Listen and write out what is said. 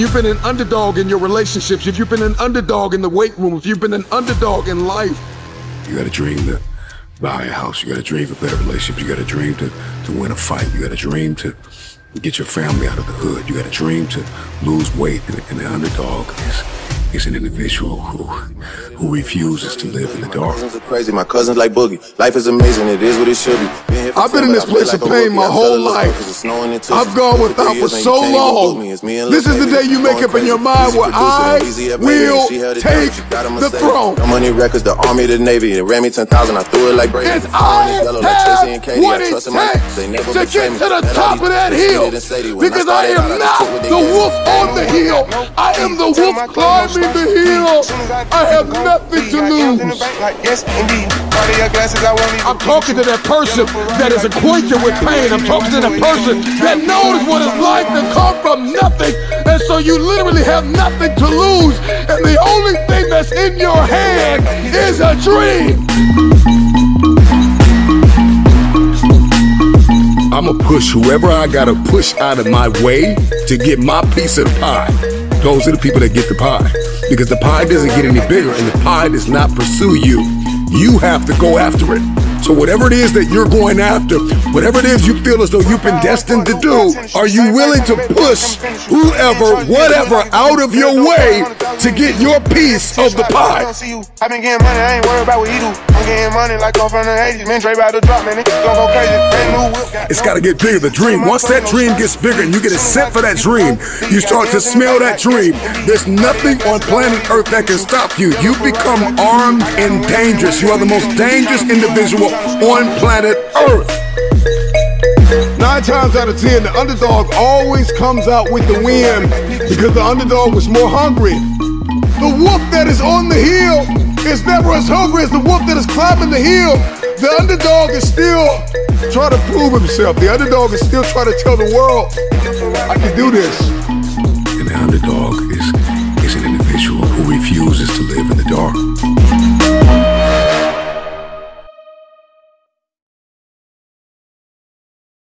you've been an underdog in your relationships, if you've been an underdog in the weight room, if you've been an underdog in life, you got a dream to buy a house. You got a dream for better relationships. You got a dream to, to win a fight. You got a dream to get your family out of the hood. You got a dream to lose weight. And, and the underdog is is an individual who who refuses to live in the dark. My cousins are crazy, my cousins like boogie. Life is amazing, it is what it should be. I've been in this place of pain my whole life. I've gone without for so long. This is the day you make up in your mind where I will take the throne. I'm money records, the army, the navy. It ran me 10,000, I threw it like Brady. And I have what it takes to get to the top of that hill. Because I am not the wolf on the hill. I am the wolf climbing me the hill. I have nothing to lose. I'm talking to that person that is acquainted with pain. I'm talking to that person that knows what it's like to come from nothing. And so you literally have nothing to lose. And the only thing that's in your hand is a dream. I'ma push whoever I gotta push out of my way to get my piece of the pie. Those are the people that get the pie because the pie doesn't get any bigger and the pie does not pursue you. You have to go after it. So whatever it is that you're going after, whatever it is you feel as though you've been destined to do, are you willing to push whoever, whatever out of your way to get your piece of the pie? I've been getting money, I ain't worried about what he do. I'm getting money like off from the 80s. Man, Dre about to drop, man. Don't go crazy. Brand new whip. It's got to get bigger. The dream. Once that dream gets bigger and you get a scent for that dream, you start to smell that dream. There's nothing on planet Earth that can stop you. You become armed and dangerous. You are the most dangerous individual on planet Earth. Nine times out of ten, the underdog always comes out with the win because the underdog was more hungry. The wolf that is on the hill is never as hungry as the wolf that is climbing the hill. The underdog is still trying to prove himself. The underdog is still trying to tell the world, I can do this. And the underdog is, is an individual who refuses to live.